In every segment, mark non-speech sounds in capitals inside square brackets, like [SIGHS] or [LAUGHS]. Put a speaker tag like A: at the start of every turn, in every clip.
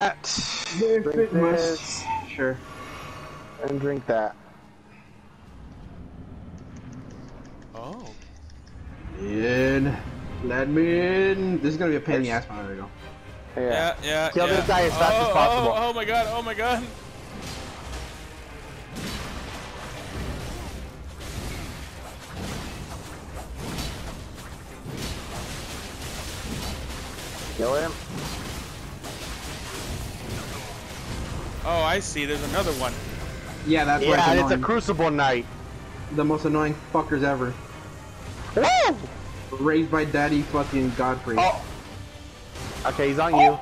A: Drink
B: It
A: this
B: Sure.
A: and drink that.
C: Oh.
B: In. Let me in. This is gonna be a pain in the ass. Oh, there we go.
A: Yeah.
C: Yeah, yeah.
A: Kill
C: yeah.
A: this guy as fast
C: oh, oh
A: as possible.
C: Oh, oh my god, oh my god.
A: Kill him.
C: Oh, I see, there's another one.
B: Yeah, that's why
A: Yeah,
B: it's
A: it's a crucible Knight.
B: the most annoying fuckers ever.
A: Woo!
B: Raised by Daddy fucking Godfrey.
A: Oh. Okay, he's on you.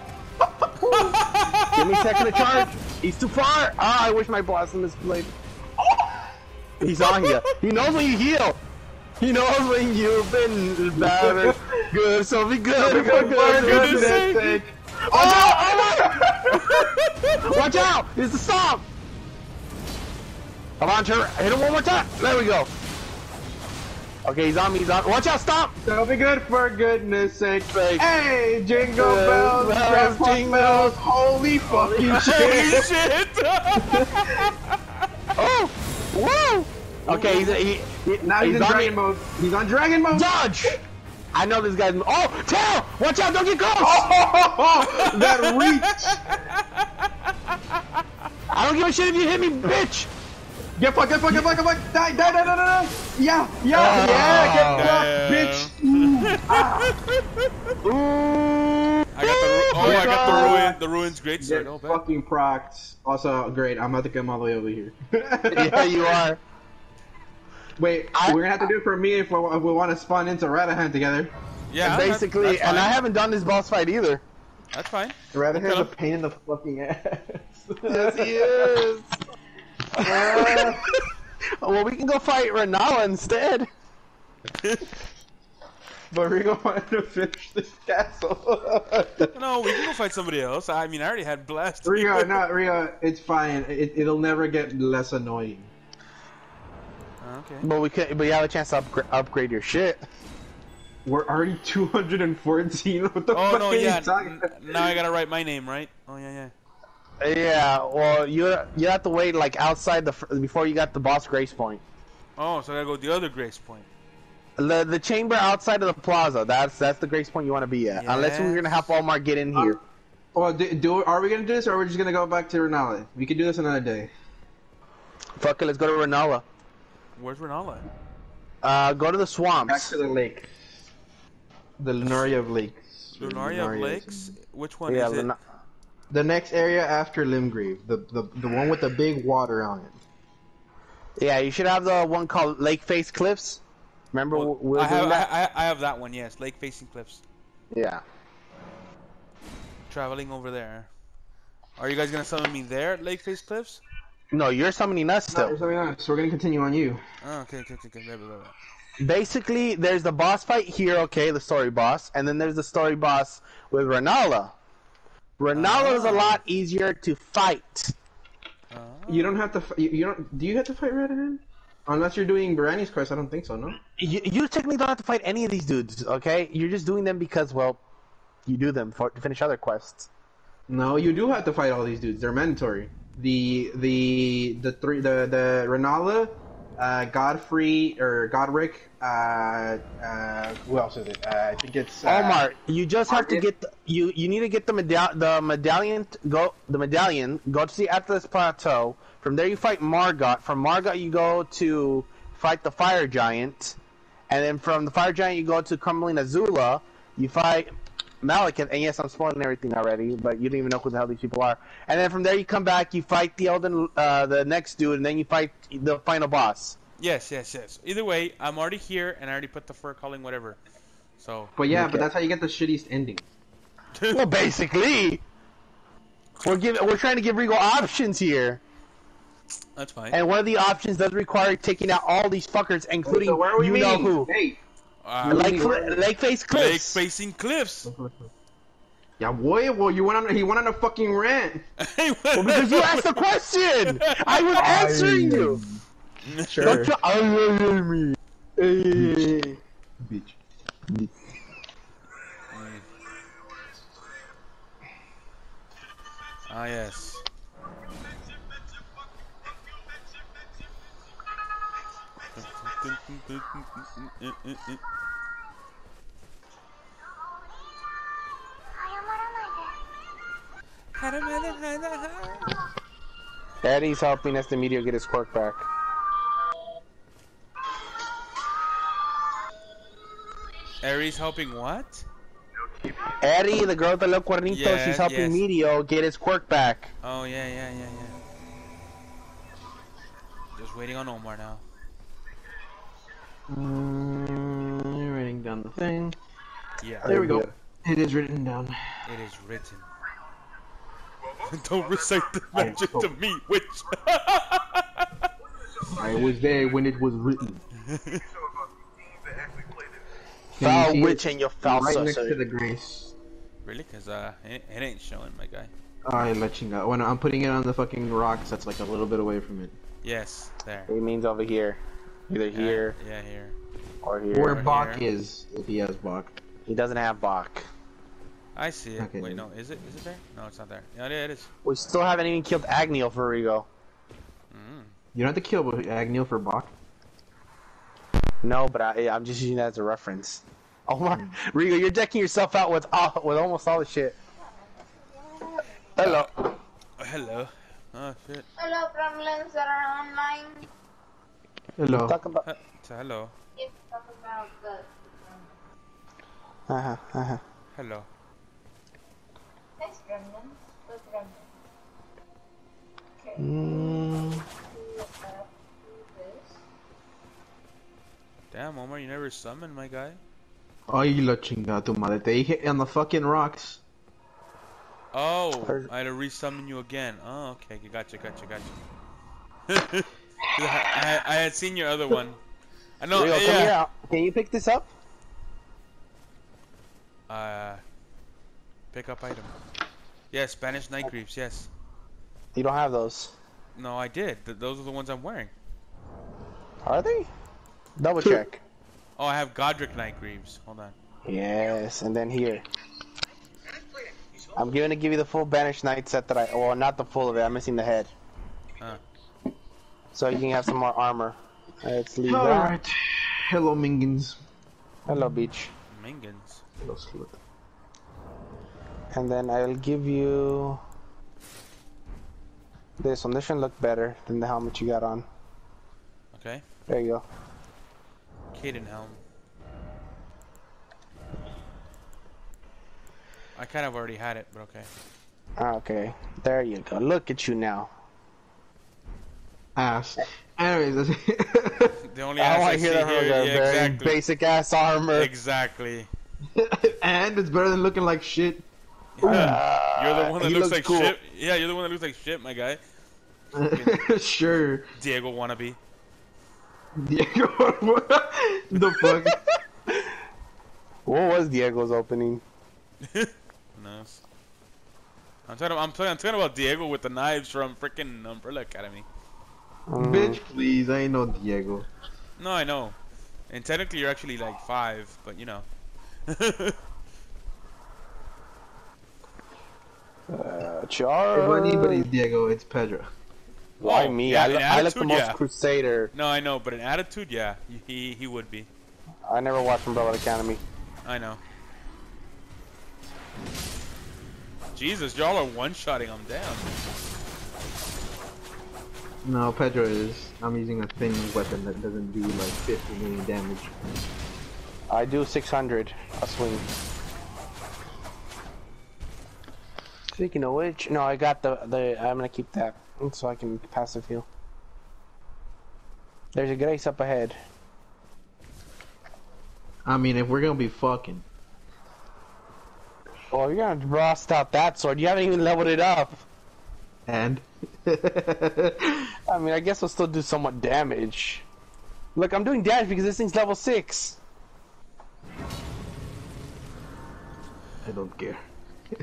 A: Give me a second to charge. He's too far. Ah, I wish my blasphemous blade. He's on you. He knows when you heal. He knows when you've been bad. Good, so be good.
B: For
A: For good,
C: goodness
A: good.
C: sake.
A: Oh, oh, my- [LAUGHS] Watch out! It's the stop! Come on, Trevor. Hit him one more time. There we go. Okay, he's on me. He's on. Watch out! Stop!
B: That'll be good for goodness sake.
A: Sake.
B: Hey, jingle bells,
A: jingle.
B: bells, holy fucking
C: Holy
B: shit. [LAUGHS]
C: shit! [LAUGHS]
A: Oh! Whoa! Okay, he's, he, he,
B: Now he's, in
A: on
B: dragon
A: me.
B: mode. He's on dragon mode.
A: Dodge! I know this guy's. Oh! Tail! Watch out! Don't get close!
B: that reach.
A: I don't give a shit if you hit me, bitch!
B: Get fucked, get fucked, get fucked, get fucked. Die, die, die, die, die, die. Yeah, yeah,
A: Oh.
B: yeah. Get fucked, bitch.
A: Ooh! [LAUGHS]
C: I got the oh, I got the
B: God.
C: ruin, the ruins great sword.
B: Get
C: Oh,
B: fucking procs. Also, great. I'm about to come all the way over here.
A: Yeah, you are.
B: Wait,
A: I-
B: we're gonna have to do it for me if we, if we want to spawn into Radahn together.
C: Yeah,
A: Basically,
C: that's, that's
A: and I haven't done this boss fight either.
C: That's fine.
B: Radahn's
C: Okay.
B: a pain in the fucking ass. [LAUGHS]
A: Yes, he is. Uh, [LAUGHS] well, we can go fight Renala instead. [LAUGHS]
B: but we're gonna want to finish this castle.
C: No, we can go fight somebody else. I mean, I already had blast.
B: Rio, no, Rio, it's fine. It, it'll never get less annoying.
C: Okay.
A: But we could, but you have a chance to upgra- upgrade your shit.
B: We're already 214. What the
C: Oh
B: fuck
C: no,
B: are
C: yeah.
B: you talking
C: n- Now I gotta write my name, right? Oh yeah, yeah.
A: Yeah, well, you you have to wait like outside the fr- before you got the boss grace point.
C: Oh, so I gotta go the other grace point.
A: The the chamber outside of the plaza. That's that's the grace point you want to be at. Unless we're gonna have Walmart get in here.
B: Uh, well, do, do are we gonna do this, or are we just gonna go back to Renala? We could do this another day.
A: Fuck it, let's go to Renala.
C: Where's Renala?
A: Uh, go to the swamps.
B: Back to the lake. The Liurnia of Lakes.
C: Liurnia of Lakes? Which one
A: Yeah,
C: is it?
B: The next area after Limgrave, the, the the one with the big water on it.
A: yeah. You should have the one called Lake Face Cliffs. Remember
C: Well,
A: we were
C: I have,
A: that?
C: I, I, I have that one. Yes, lake facing cliffs.
A: Yeah.
C: Traveling over there. Are you guys gonna summon me there at Lake Face Cliffs?
A: No, you're summoning us
B: No,
A: still.
B: there's something else, so we're gonna continue on you.
C: Oh, okay, okay, okay, okay. Blah, blah, blah.
A: Basically, there's the boss fight here, okay, the story boss, and then there's the story boss with Renala. Renala is a
C: oh.
A: lot easier to fight.
C: Oh.
B: You don't have to. f- You, you don't. Do you have to fight Radahn? Unless you're doing Barani's quest, I don't think so. No.
A: You, you technically don't have to fight any of these dudes, okay? You're just doing them because, well, you do them for, to finish other quests.
B: No, you do have to fight all these dudes. They're mandatory. The the the three the the Renala, uh, Godfrey or Godrick. Uh, uh, who else is it? Uh, I think it's uh,
A: Omar, you just have to get the, you you need to get the medall the medallion go the medallion go to the Altus Plateau. From there you fight Morgott. From Morgott you go to fight the Fire Giant, and then from the Fire Giant you go to Crumbling Azula. You fight Maliketh, and yes, I'm spoiling everything already, but you don't even know who the hell these people are. And then from there you come back, you fight the Elden, uh, the next dude, and then you fight the final boss.
C: Yes, yes, yes. Either way, I'm already here and I already put the fur calling whatever. So
B: But yeah,
A: Okay.
B: but that's how you get the shittiest ending. [LAUGHS]
A: Well, basically, we're giving we're trying to give Regal options here.
C: that's fine.
A: And one of the options does require taking out all these fuckers, including
B: so where are we
A: you
B: meeting?
A: know who.
B: Hey.
C: Uh,
A: Lake,
B: Lake-
A: Lake Face
C: lake
A: Cliffs.
C: facing cliffs. [LAUGHS]
B: Yeah, boy, well, you went on. He went on a fucking rant. [LAUGHS]
A: Well, because you asked the question, I was [LAUGHS] answering you.
B: Sure.
A: Don't try- oh, me. Hey.
B: Bitch.
C: Ah, yes.
A: Eddie's helping Estemedio get his quirk back.
C: Aries helping what?
A: Eddie, the girl with the little cuernitos,
C: Yeah,
A: she's helping
C: yes.
A: Medio get his quirk back.
C: Oh, yeah, yeah, yeah, yeah. Just waiting on Omar now.
B: Mm, writing down the thing.
C: Yeah,
B: There we go. It is written down.
C: it is written. [LAUGHS] Don't recite the magic to me, witch. [LAUGHS]
B: I was there when it was written. [LAUGHS] Can
A: Foul
B: you see
A: witch
B: it?
A: and your foul
B: right next to the grace.
C: really? Cause uh, it, it ain't showing, my guy.
B: I let you know. When I'm putting it on the fucking rocks, that's like a little bit away from it.
C: Yes, there.
A: It means over here. Either
C: Yeah,
A: here
C: Yeah, here.
A: or here.
B: Where
C: Over
B: Bach
C: here.
B: is, if he has Bach.
A: He doesn't have Bach.
C: I see it.
B: Okay,
C: Wait,
B: then.
C: no, is it? Is it there? No, it's not there. Yeah, it is.
A: We still haven't even killed Agheel for Rigo.
C: Mm.
B: You don't have to kill Agheel for Bach.
A: No, but I, I'm just using that as a reference. [LAUGHS] Oh my, Rigo, you're decking yourself out with all, with almost all the shit. Hello.
C: Oh, hello. Oh shit.
D: Hello, problems that are online.
B: Hello.
A: Talk about.
C: Uh, hello.
D: Yes, talk about the.
A: Uh huh. Uh huh.
C: Hello.
D: Next remnants. What remnants? Okay.
A: Mm,
D: Do, this.
C: Damn, Omar, you never summoned my guy.
B: Ay, la chingada tu madre. Te dije on the fucking rocks.
C: Oh, I had to resummon you again. Oh, okay, you gotcha, gotcha, gotcha. [LAUGHS] I, I, I had seen your other one. I know.
A: Rigo, come
C: yeah.
A: here. Can you pick this up?
C: Uh, pick up item. Yes, Banished Knight greaves. Yes.
A: You don't have those.
C: No, I did. Th- those are the ones I'm wearing.
A: Are they? Double check.
C: Oh, I have Godrick Knight greaves. Hold on.
A: Yes, and then here. I'm going to give you the full Banished Knight set that I. Well, not the full of it. I'm missing the head.
C: Huh.
A: So you can have some more armor. Let's leave that.
B: Alright. Hello, Mingans.
A: Hello, Beach.
C: Mingans.
B: Hello, slut.
A: And then I'll give you this one. This should look better than the helmet you got on.
C: Okay.
A: There you go.
C: Kaiden helm. I kind of already had it, but okay.
A: Ah, okay, there you go. Look at you now.
B: Ass. Anyways, [LAUGHS]
C: The only
A: I
C: ass
A: want
C: I
A: to
C: see
A: hear that
C: here, yeah,
A: yeah, very
C: exactly.
A: basic ass armor.
C: Exactly. [LAUGHS]
B: and it's better than looking like shit.
A: Uh, [LAUGHS]
C: You're the one that
A: he
C: looks
A: looks
C: like
A: cool.
C: shit. Yeah, you're the one that looks like shit, my guy.
B: sure.
C: Diego wannabe.
B: Diego, what the fuck?
A: What was Diego's opening?
C: nice. I'm talking. I'm talking. I'm talking about Diego with the knives from freaking Umbrella Academy.
A: Mm,
B: Bitch, please, I ain't no Diego.
C: No, I know. And technically, you're actually like five, but you know. [LAUGHS]
A: Uh,
B: If
A: Char.
B: anybody's Diego, it's Pedro.
A: Why
C: Oh,
A: me?
C: yeah,
A: I,
C: in
A: look, I look the most
C: yeah.
A: Crusader.
C: no, I know, but in attitude, yeah, he he would be.
A: I never watched Umbrella Academy.
C: I know. Jesus, y'all are one-shotting him down.
B: No, Pedro is. I'm using a thin weapon that doesn't do like 50 million damage.
A: I do 600 a swing. Speaking of which, no, I got the the. I'm gonna keep that so I can passive heal. There's a grace up ahead.
B: I mean, if we're gonna be fucking.
A: Oh, you're gonna rust out that sword. You haven't even leveled it up.
B: And? [LAUGHS]
A: I mean, I guess I'll still do somewhat damage. Look, I'm doing damage because this thing's level six.
B: I don't care.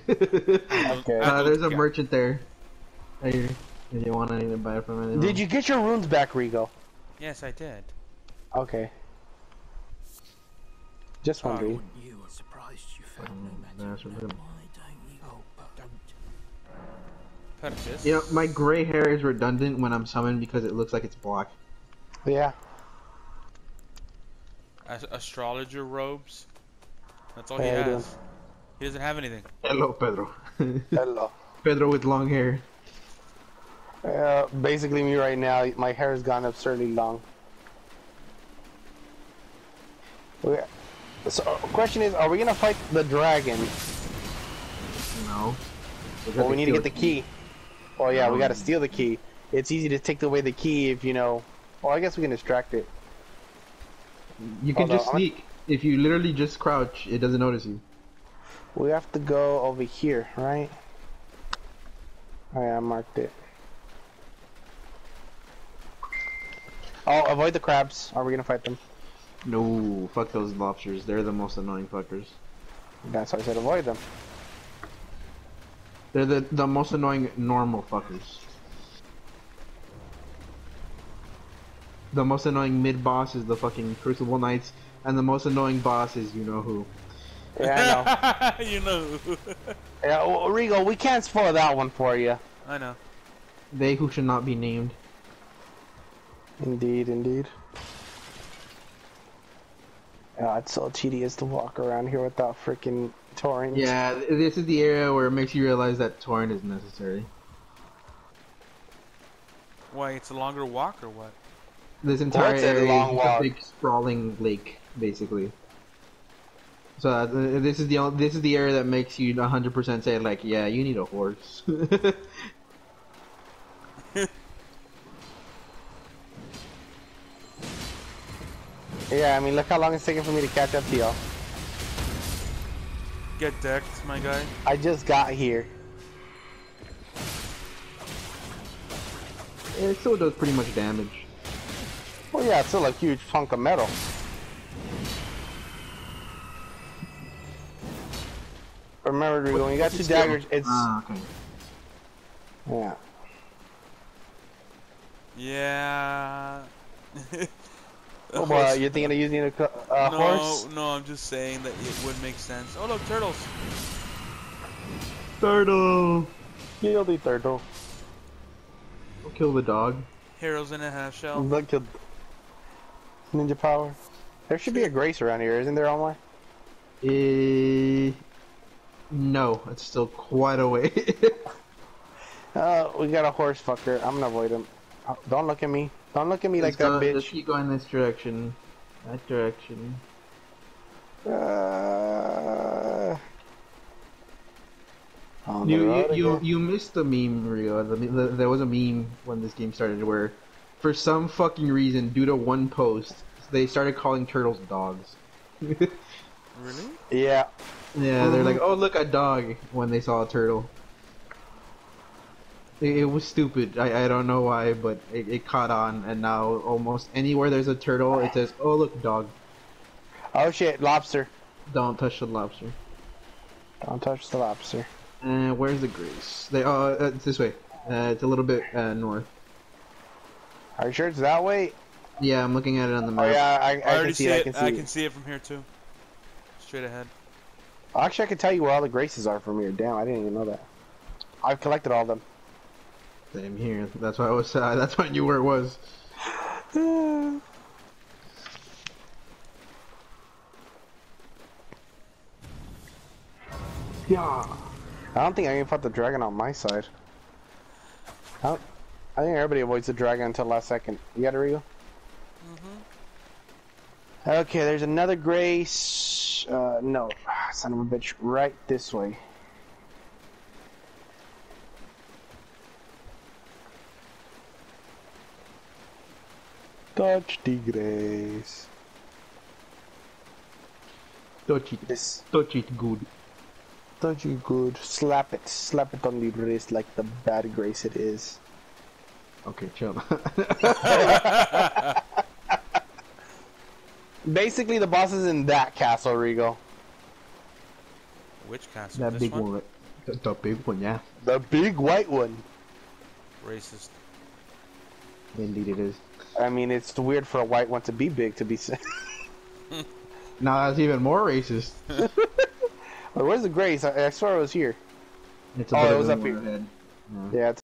A: Okay.
C: I
B: Uh, there's a
C: care.
B: merchant there. Hey, if you want anything to buy from anyone.
A: Did you get your runes back, Rigo?
C: Yes, I did.
A: Okay. Just
C: Oh,
A: wondering.
E: You are surprised you found no
B: Mm,
E: magic.
C: Purchase.
B: You know, my gray hair is redundant when I'm summoned because it looks like it's black.
A: Yeah.
C: As- astrologer robes. That's all
A: How
C: he has.
A: doing?
C: He doesn't have anything.
B: Hello, Pedro. [LAUGHS]
A: Hello.
B: Pedro with long hair.
A: Uh, basically, me right now, my hair has gone absurdly long. We, so, question is, are we gonna fight the dragon?
B: No.
A: Well, we need to get the key. Oh yeah, we gotta
B: Um,
A: steal the key. It's easy to take away the key if you know. Well, I guess we can distract it.
B: You can
A: Although,
B: just
A: I'm-
B: sneak. If you literally just crouch, it doesn't notice you.
A: We have to go over here, right? Oh yeah, I marked it. Oh, avoid the crabs. Are we gonna fight them?
B: No, fuck those lobsters. They're the most annoying fuckers.
A: That's why I said avoid them.
B: They're the the most annoying normal fuckers. The most annoying mid boss is the fucking Crucible Knights, and the most annoying boss is you know who.
A: Yeah, I know. [LAUGHS]
C: you know. [LAUGHS]
A: yeah, well, Rigo, we can't spoil that one for you.
C: I know.
B: They who should not be named.
A: Indeed, indeed. Yeah, it's so tedious to walk around here without freaking torrent.
B: Yeah, this is the area where it makes you realize that torrent is necessary.
C: Why? It's a longer walk or what?
B: This entire
A: it's
B: area
A: long
B: is
A: walk.
B: a big sprawling lake, basically. So uh, this is the only, this is the area that makes you 100% say like, yeah, you need a horse. [LAUGHS]
A: Yeah, I mean, look how long it's taking for me to catch up to y'all.
C: Get decked, my guy.
A: I just got here.
B: it still does pretty much damage.
A: Well, yeah, it's still a huge chunk of metal. Remember, Rigo, when you got two daggers, it's
B: Ah, okay.
A: yeah.
C: Yeah. [LAUGHS] A
A: Oh, boy,
C: horse-
A: you're thinking of using a co- uh,
C: no,
A: horse?
C: no, I'm just saying that it would make sense. Oh look, turtles.
B: Turtle!
A: Kill the turtle.
B: Go kill the dog.
C: Heroes in a half shell.
A: Look at ninja power. There should be a grace around here, isn't there, Omar?
B: Eh, no, it's still quite a way. [LAUGHS]
A: Uh, we got a horse fucker. I'm gonna avoid him. Uh, Don't look at me. Don't look at me like
B: Let's go-
A: that
B: Let's
A: bitch.
B: keep going this direction. That direction.
A: Uh,
B: You you, you you missed the meme, Rio. The, the, there was a meme when this game started where, for some fucking reason, due to one post, they started calling turtles dogs. [LAUGHS]
C: Really?
A: Yeah.
B: Yeah, they're like, "Oh, look, a dog!" when they saw a turtle. It, it was stupid. I, I don't know why, but it, it caught on, and now almost anywhere there's a turtle, it says, "Oh, look, dog."
A: Oh shit, lobster.
B: Don't touch the lobster.
A: Don't touch the lobster.
B: Uh, where's the grace? They oh, uh, it's this way. Uh, it's a little bit uh, north.
A: Are you sure it's that way?
B: Yeah, I'm looking at it on the
A: Oh
B: map.
A: yeah, I, I,
C: I already
A: can see
C: see
A: it. I can see
C: I
A: it.
C: can see it from here too. Straight ahead.
A: Actually, I can tell you where all the graces are from here. Damn, I didn't even know that. I've collected all of them.
B: Same here. That's why I was. Uh, [LAUGHS] that's why I knew where it was. [SIGHS]
A: Yeah. I don't think I can fight the dragon on my side. I, don't, I think everybody avoids the dragon until last second. You got it, Rio? Okay, there's another grace. Uh, no. Ah, Son of a bitch. Right this way. Touch the grace.
B: Touch it.
A: This.
B: Touch it good.
A: Touch it good. Slap it. Slap it on the wrist like the bad grace it is.
B: Okay, chill. [LAUGHS]
A: Basically, the boss is in that castle, Rigo.
C: Which castle?
B: that
C: this
B: big
C: one?
B: one. The, the big one, yeah.
A: The big white one.
C: Racist.
B: Indeed, it is.
A: I mean, it's weird for a white one to be big to be. s- [LAUGHS]
B: Now that's even more racist. [LAUGHS]
A: Where's the grace? I, I swear it was here.
B: It's a
A: Oh, it was up here. Yeah, it's